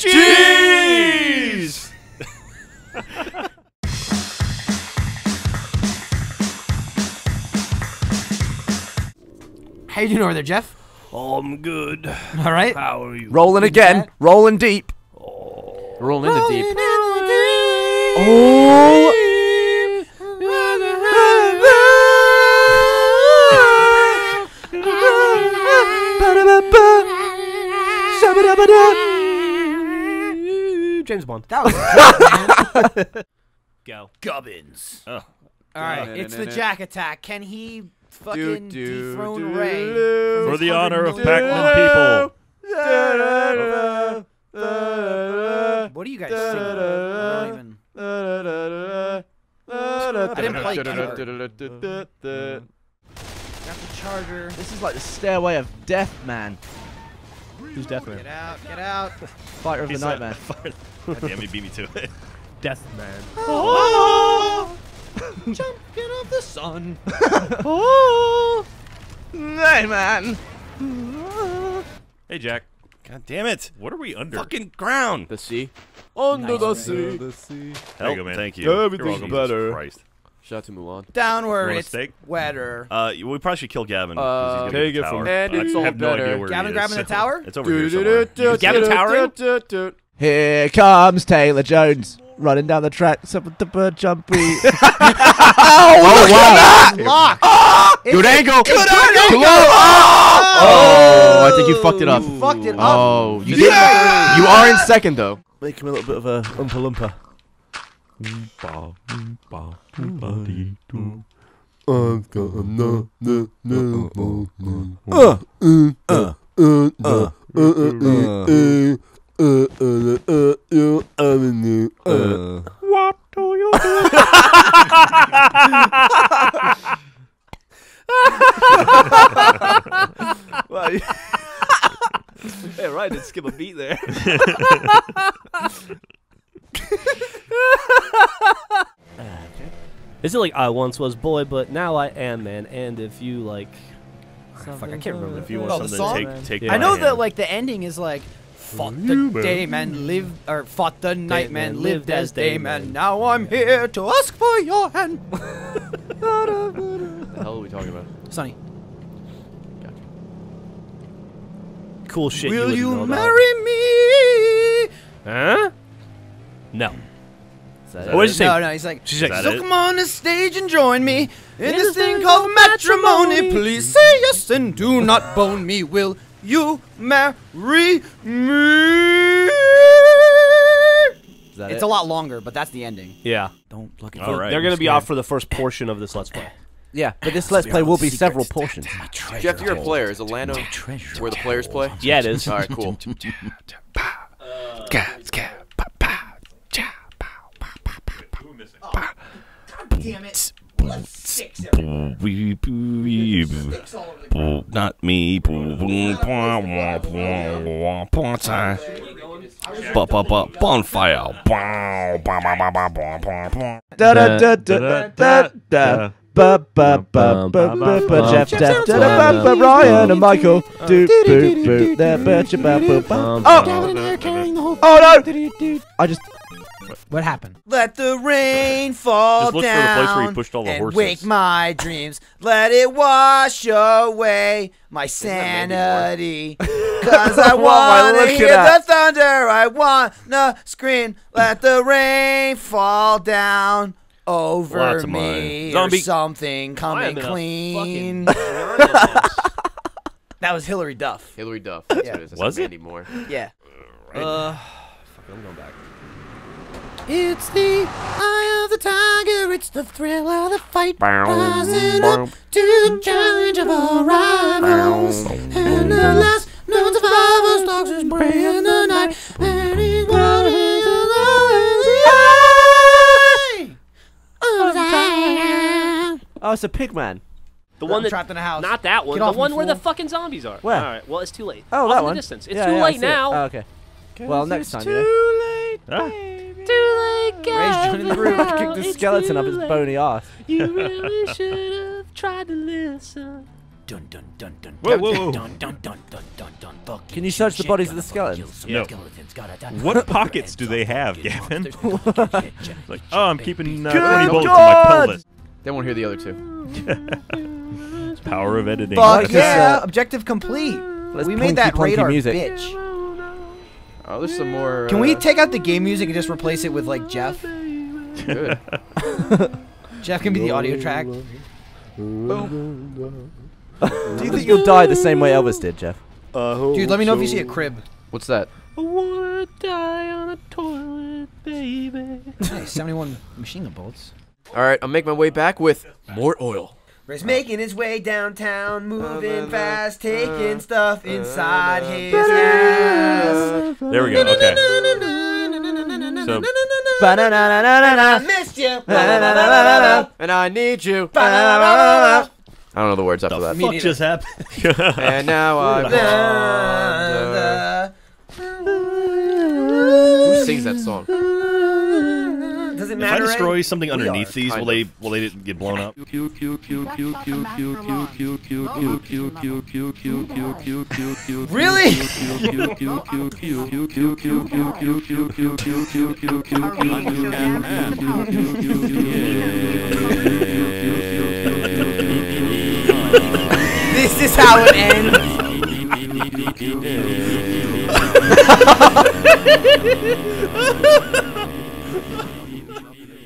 Cheese! How you doing over there, Geoff? I'm good. All right. How are you? Rolling again. Rolling deep. Oh. Rolling into deep. Oh. James Bond. That was good, man. Go. Gubbins. Oh. All right, it's the Jack attack. Can he fucking do, dethrone do, Ray? For the honor of million Pac-Man people. What are you guys singing? I don't even. I didn't play. Got the charger. This is like the stairway of death, man. Who's Deathman? Get out, get out. Fighter of the He's night, a- man. God damn, he beat me to it. Deathman. Oh! Champion of the sun. oh, hey, man. Hey, Jack. God damn it. What are we under? Fucking ground. The sea. Under Nice, the man. sea. There you go, man. Thank you. Everything's You're welcome. better. Jesus Christ. Shout out to Mulan. Downward, You want a it's steak? wetter. Uh, we probably should kill Gavin. 'cause Uh, he's gonna take get it the from- And I it's all have no idea where Gavin he is. grabbing the tower? It's over here somewhere. Gavin towering? Here comes Taylor Jones running down the track. Some the bird jumpy. Oh, wow. Lock. Good angle. Good angle. Oh, I think you fucked it up. Fucked it up. Oh, you did. You are in second though. Make him a little bit of a Oompa Loompa. What do you yeah, right. Did skip a beat there. Is it like I once was boy, but now I am man? And if you like, Fuck, I can't remember. If you Oh, want the something to take, take Yeah. I know hand. that like the ending is like fought the day man lived or fought the night man man lived lived as as day day man. man. Now I'm here to ask for your hand. What the hell are we talking about? Sonny, cool shit. will you, you wouldn't know marry me? Huh? No. That What did it? you say? No, no, he's like, She's like, so it? come on the stage and join me in this thing called matrimony. Please say yes and do not bone me. Will you marry me? It's a lot longer, but that's the ending. yeah. Don't look at All right. They're gonna be off for the first portion of this let's play. Yeah, but this let's play will be several portions. Geoff, you're a player. Is Atlanta where the players play? Yeah, it is. All right, cool. Damn it. Six Not me. Bonfire. Da da da da da da. Geoff Geoff da da ba ba Ryan and Michael do boo boo da ba cha ba boo ba. Oh oh no! I just What happened? Let the rain fall Just look for the down place where he pushed all the and horses. wake my dreams. Let it wash away my sanity. Cause I What am I wanna hear at? the thunder. I wanna scream. Let the rain fall down over Lots of me. mine. Or Zombie- something I coming am clean. fucking journey of this. That was Hilary Duff. Hilary Duff. That's Yeah. what it is. That's Was not it? Mandy Moore. Yeah. Uh, fuck, I'm going back. It's the eye of the tiger, it's the thrill of the fight. Rising up to the challenge of our rivals. And the last known survivor stalks his prey in the night. And he's running along the eye of the tiger. oh it's a pig man. The one that trapped in a house. Not that one. Get The one where the fucking zombies are. Where? All right. Well, it's too late. Oh Off that in one. The distance. It's Yeah, too yeah, late see it. now. Oh, okay. Well, next time. Yeah. Huh? Too late, Ray's joining the group. Kick the skeleton up his bony ass. You really should have tried to listen dun dun dun dun. Whoa, whoa, whoa. Dun dun dun dun dun dun. Fuck Can you, you search the bodies of the skeletons? No. skeletons, gotta die. What pockets do they have, Gavin? Like, oh, I'm keeping uh, 20 bullets in my God! pelvis. They won't hear the other two. Power of editing. Fuck yeah! Objective complete. let's we made that punky, punky radar music. bitch. Oh, there's some more. Can uh, we take out the game music and just replace it with like Geoff? Good. Geoff can be the audio track. Do you think you'll die the same way Elvis did, Geoff? Dude, let me know if you see a crib. What's that? I wanna die on a toilet, baby. Nice, 71 machine gun bolts. All right, I'll make my way back with more oil. Ray's making his way downtown, moving fast, taking stuff inside his ass. There we go. Okay. So, I missed you. And I need you. I don't know the words after that. Me Fuck just happened? And now I wonder. Who sings that song? Does it If I matter? destroy something underneath these, kind will they will they get blown up? Really? this is how it ends. Mobile.